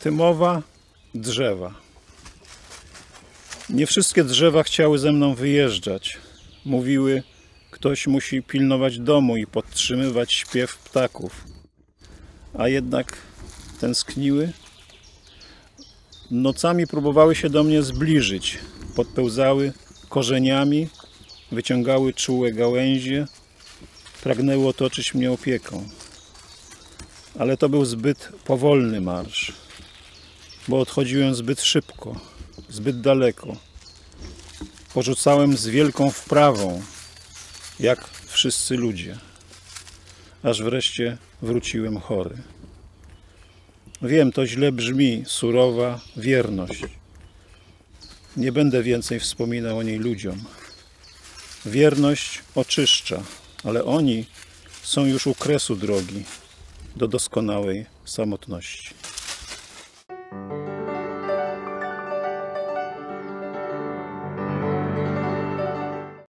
Tymowa drzewa. Nie wszystkie drzewa chciały ze mną wyjeżdżać. Mówiły, ktoś musi pilnować domu i podtrzymywać śpiew ptaków. A jednak tęskniły. Nocami próbowały się do mnie zbliżyć. Podpełzały korzeniami, wyciągały czułe gałęzie, pragnęły otoczyć mnie opieką. Ale to był zbyt powolny marsz bo odchodziłem zbyt szybko, zbyt daleko. Porzucałem z wielką wprawą, jak wszyscy ludzie, aż wreszcie wróciłem chory. Wiem, to źle brzmi, surowa wierność. Nie będę więcej wspominał o niej ludziom. Wierność oczyszcza, ale oni są już u kresu drogi do doskonałej samotności. Thank you.